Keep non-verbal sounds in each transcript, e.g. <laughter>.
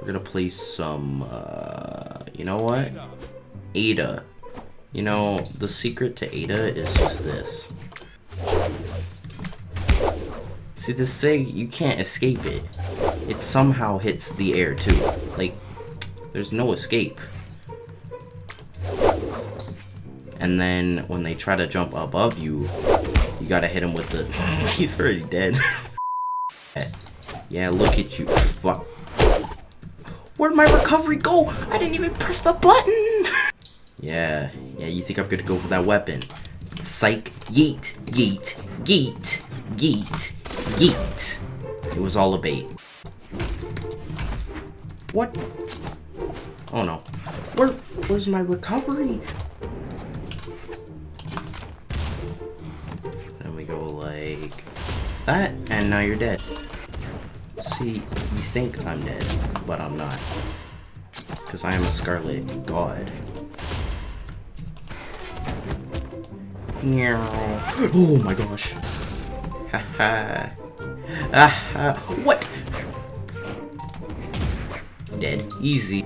We're gonna play some, uh, you know what? Ada. You know, the secret to Ada is just this. See this thing? You can't escape it. It somehow hits the air too. Like, there's no escape. And then when they try to jump above you, you gotta hit him with the... <laughs> He's already dead. <laughs> yeah, look at you. Fuck. Where'd my recovery go? I didn't even press the button! yeah, yeah, you think I'm gonna go for that weapon. Psych, yeet, yeet, yeet, yeet, yeet. It was all a bait. What? Oh no. Where, where's my recovery? Then we go like that, and now you're dead. See, you think I'm dead, but I'm not. Because I am a Scarlet God. Oh my gosh. Haha. Ah, what? Dead. Easy.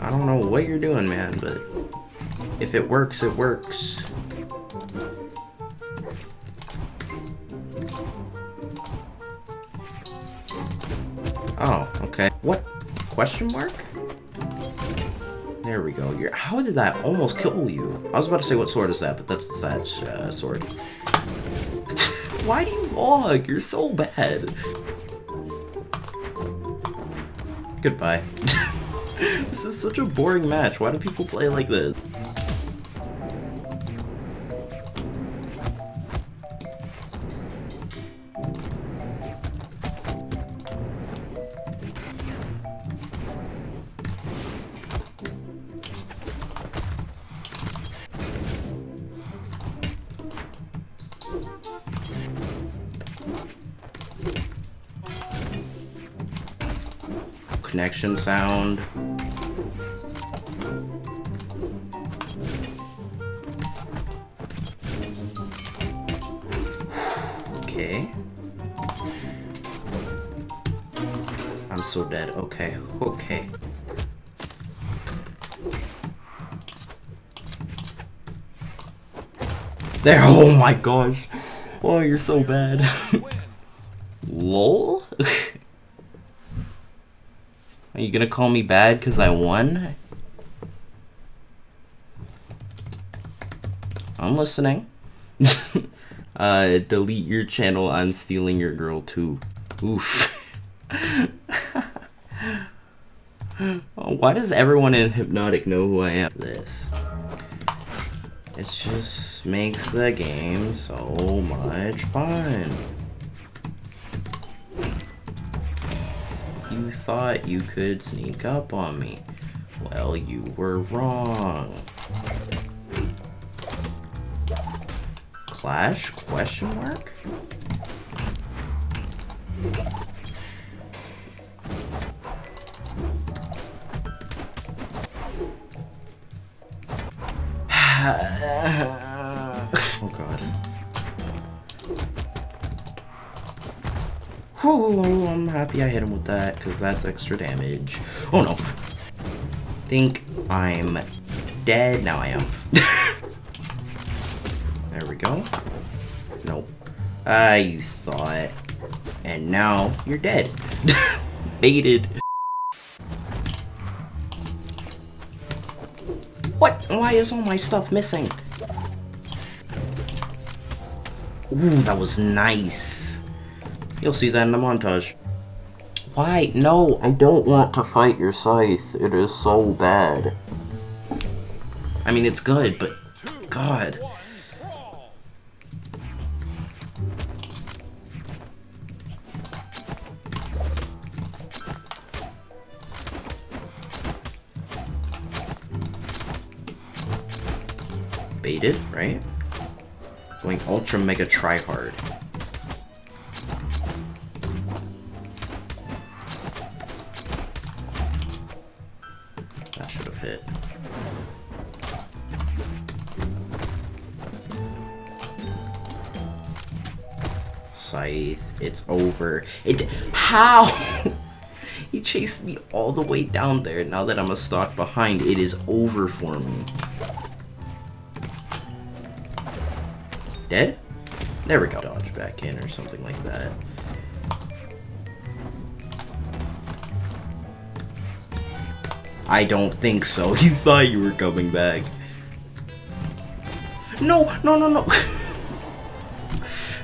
I don't know what you're doing, man, but if it works, it works. Oh, okay. What? Question mark? There we go. You're, how did that almost kill you? I was about to say what sword is that, but that's that uh, sword. <laughs> Why do you log? You're so bad. Goodbye. <laughs> this is such a boring match. Why do people play like this? Connection sound. Okay. I'm so dead. Okay, okay. There, <laughs> oh my gosh. Oh, you're so bad. <laughs> Lol? <laughs> Are you gonna call me bad because I won? I'm listening. <laughs> uh, delete your channel, I'm stealing your girl too. Oof. <laughs> Why does everyone in Hypnotic know who I am? This. It just makes the game so much fun. You thought you could sneak up on me. Well, you were wrong. Clash? Question mark? <sighs> <sighs> Whew, I'm happy I hit him with that, because that's extra damage. Oh no. Think I'm dead. Now I am. <laughs> there we go. Nope. I thought. And now you're dead. <laughs> Baited. What? Why is all my stuff missing? Ooh, that was nice. You'll see that in the montage. Why? No, I don't want to fight your scythe. It is so bad. I mean, it's good, but... God. Baited, right? Going ultra mega try hard. Hit. Scythe, it's over. It how? <laughs> He chased me all the way down there. Now that I'm a stock behind, it is over for me. Dead? There we go. Dodge back in or something like that. I don't think so. <laughs> He thought you were coming back. No, no, no, no. <laughs>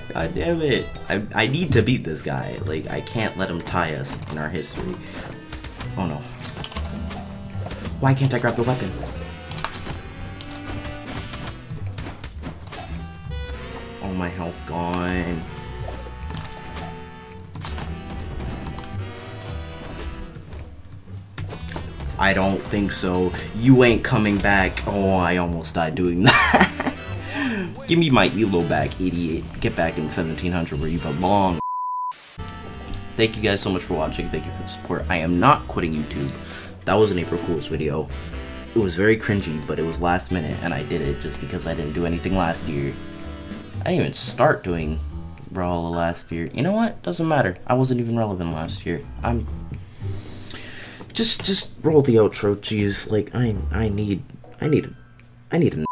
God damn it. I, I need to beat this guy. Like, I can't let him tie us in our history. Oh no. Why can't I grab the weapon? Oh, my health gone. I don't think so. You ain't coming back. Oh, I almost died doing <laughs> that. Give me my elo back, idiot. Get back in 1700 where you belong. Thank you guys so much for watching. Thank you for the support. I am not quitting YouTube. That was an April Fool's video. It was very cringy, but it was last minute, and I did it just because I didn't do anything last year. I didn't even start doing Brawlhalla last year. You know what? Doesn't matter. I wasn't even relevant last year. I'm just just roll the outro, jeez. Like I I need I need I need a